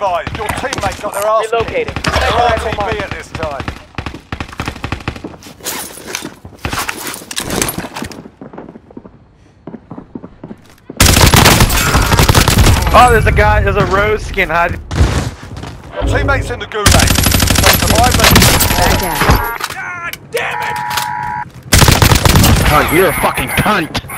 advised, your teammate got their ass kicked. Relocating. They're RTB at this time. Oh, there's a guy, there's a Roze skin hiding. Your teammate's in the gulag. So survive and Back out. Cunt, you're a fucking cunt.